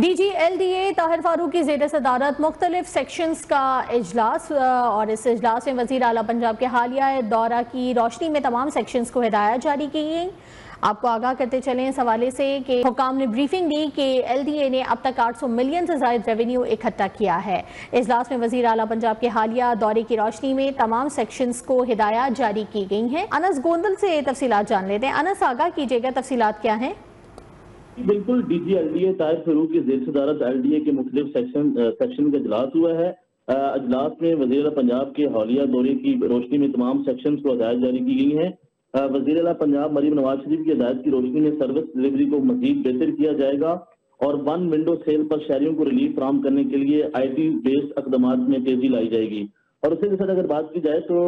D G L D A Tahir Farooq की जेर सदारत मुख्तलिफ़ सेक्शंस का अजलास और इस अजलास में वजी अला पंजाब के हालिया दौरा की रोशनी में तमाम सेक्शंस को हिदायत जारी की गई। आपको आगाह करते चले इस हवाले से कि हुकाम ने ब्रीफिंग दी कि एल डी ए ने अब तक 800 मिलियन से ज़्यादा रेवेन्यू इकट्ठा किया है। इजलास में वजी अला पंजाब के हालिया दौरे की रोशनी में तमाम सेक्शंस को हिदायत जारी की गई हैं। अनस गोंदल से तफसीत जान लेते हैं। अनस, आगाह कीजिएगा तफसीत क्या हैं? बिल्कुल डीजी एलडीए ताहिर फरूक की जेर सदारत एलडीए के मुख्तलिफ़ सेक्शन सेक्शन का अजलास हुआ है। अजलास में वज़ीर पंजाब के हौलिया दौरे की रोशनी में तमाम सेक्शन को हदायत जारी की गई है। वज़ीर पंजाब मरीम नवाज़ शरीफ की हदायत की रोशनी में सर्विस डिलीवरी को मजीद बेहतर किया जाएगा और वन विंडो सेल पर शहरियों को रिलीफ फ्राहम करने के लिए आई टी बेस्ड इकदाम में तेज़ी लाई जाएगी। और उसके साथ अगर बात की जाए तो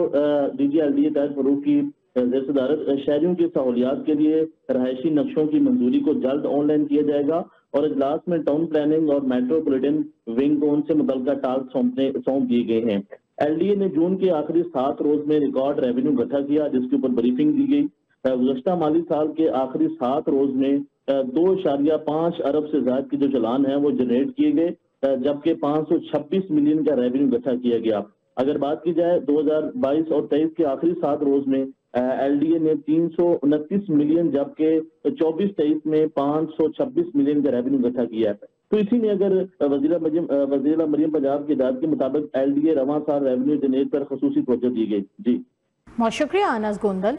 D G L D A Farooq की सदारत शहरियों की सहूलियात के लिए रहायशी नक्शों की मंजूरी को जल्द ऑनलाइन किया जाएगा और इजलास में टाउन प्लानिंग और मेट्रोपोलिटन विंग को उनसे मुतल टास्क सौंपने, सौंप दिए गए हैं। एलडीए ने जून के आखिरी सात रोज में रिकॉर्ड रेवेन्यू इकट्ठा किया, जिसके ऊपर ब्रीफिंग दी गई। गुजशत माली साल के आखिरी सात रोज में दो इशारिया पाँच अरब से ज़्यादा के जो चलान है, वो जनरेट किए गए जबकि पाँच सौ छब्बीस मिलियन का रेवेन्यू इकट्ठा किया गया। अगर बात की जाए 2022 और 23 के आखिरी सात रोज में एलडीए ने तीन सौ उनतीस मिलियन, जबकि चौबीस तेईस में पाँच सौ छब्बीस मिलियन का रेवेन्यू इकट्ठा किया है। तो इसी में अगर वजी मरियम मरियम पंजाब की हिदायत के मुताबिक ए रवा साल रेवेन्यू जनरेट पर खसूसी तोजह दी गई। जी। बहुत शुक्रिया, अनस गोंदल।